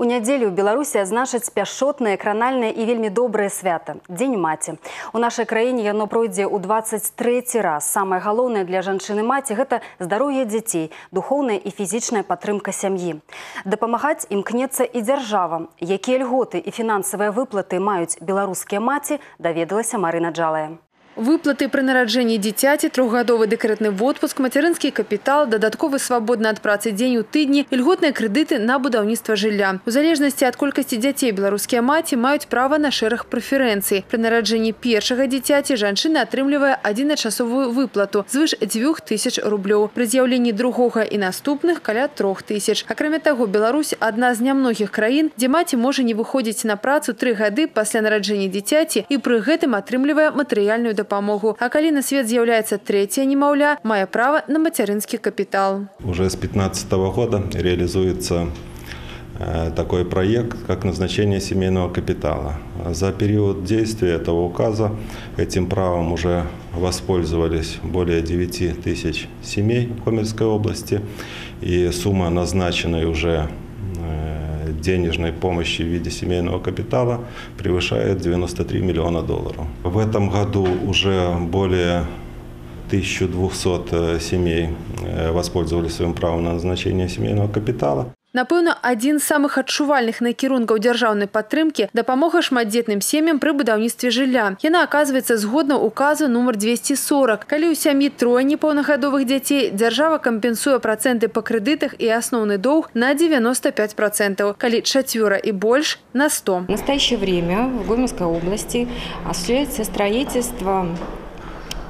У нядзелю ў Беларусі азначаць пяшотнае, кранальнае і вельмі добрае свята дзень маці. У нашай краіне яно пройдзе ў 23 раз. Самае галоўнае для жанчыны маці гэта здароўе дзяцей, духоўная і фізічная падтрымка сям'і. Дапамагаць імкнецца і дзяржава. Якія льготы і фінансавыя выплаты маюць беларускія маці, даведалася Марына Джалая. Выплаты пры нараджэнні дзіцяці, трохгадовы дэкрэтны водпуск, мацярынскі капітал, дадатковы свабодны ад працы дзень у тыдні, льготныя крэдыты на будаўніцтва жылля. У залежнасці ад колькасці дзяцей беларускія маці маюць права на шэраг прэферэнцый. Пры нараджэнні першага дзіцяці жанчына атрымлівае адзіначасовую выплату звыш 2000 рублёў. Пры з'яўленні другога і наступных каля 3000. Акрамя таго, Беларусь адна з нямногіх краін, дзе маці можа не выходзіць на працу тры гады пасля нараджэння дзіцяці і пры гэтым атрымлівае матэрыяльную дапамогу. А калі на свет з'яўляецца трэцяе немаўля, мае права на мацярынскі капітал. Уже с 2015 года реализуется э, такой проект, как назначение семейного капитала. За период действия этого указа этим правом уже воспользовались более 9 тысяч семей в Хомельской области, и сумма назначенной уже денежной помощи в виде семейного капитала превышает 93 миллиона долларов. В этом году уже более 1200 семей воспользовались своим правом на назначение семейного капитала. Напэўна, адзін з самых адчувальных накірункаў дзяржаўнай падтрымкі дапамога шматдзетным сем'ям пры будаўніцтве жылля. Яна аказваецца згодна указу нумар 240. Калі ў сям'і трое непаўнагадовых дзяцей, дзяржава кампенсуе працэнты па крэдытах і асноўны доўг на 95 процентаў. Калі чацвёра і больш на 100. В настоящее время в Гомельской области осуществляется строительство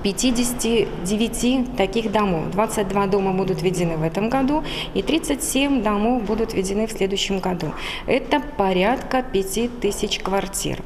59 таких домов. 22 дома будут введены в этом году и 37 домов будут введены в следующем году. Это порядка 5000 квартир.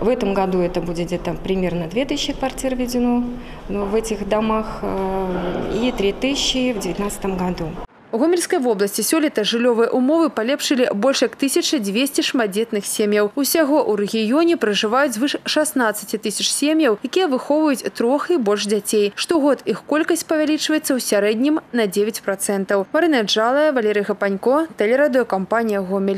В этом году это будет где-то примерно 2000 квартир введено в этих домах э, и 3000 в 2019 году. У гомельскай вобласці сёлета жыллёвыя умовы палепшылі больш як 1200 шматдзетных сем'яў. Усяго ў рэгіёне пражываюць звыш 16 тысяч сем'яў, якія выхоўваюць трох і больш дзяцей. Штогод іх колькасць павялічваецца ў сярэднім на 9 процентаў. Марына Джалая, Валерый Гапанько, тэлерадыёкампанія Гомель.